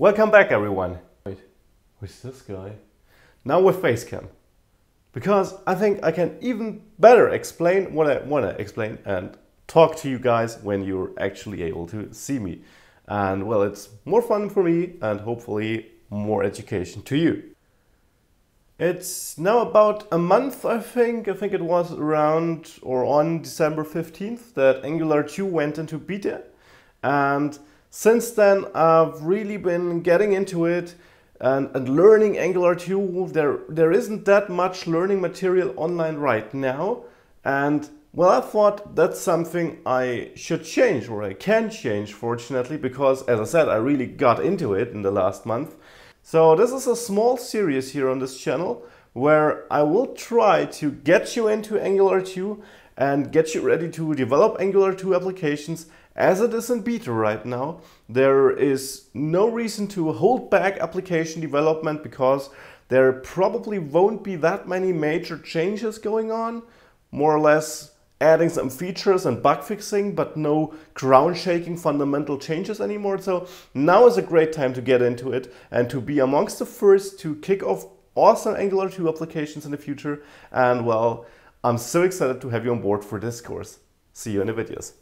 Welcome back everyone. Wait, who's this guy? Now with Facecam. Because I think I can even better explain what I want to explain and talk to you guys when you're actually able to see me. And well, it's more fun for me and hopefully more education to you. It's now about a month, I think. I think it was around or on December 15th that Angular 2 went into beta. And since then, I've really been getting into it and, and learning Angular 2. There, there isn't that much learning material online right now. And well, I thought that's something I should change or I can change, fortunately, because as I said, I really got into it in the last month. So this is a small series here on this channel where I will try to get you into Angular 2 and get you ready to develop Angular 2 applications as it is in beta right now. There is no reason to hold back application development because there probably won't be that many major changes going on. More or less adding some features and bug fixing, but no ground shaking fundamental changes anymore. So now is a great time to get into it and to be amongst the first to kick off awesome Angular 2 applications in the future. And well, I'm so excited to have you on board for this course. See you in the videos.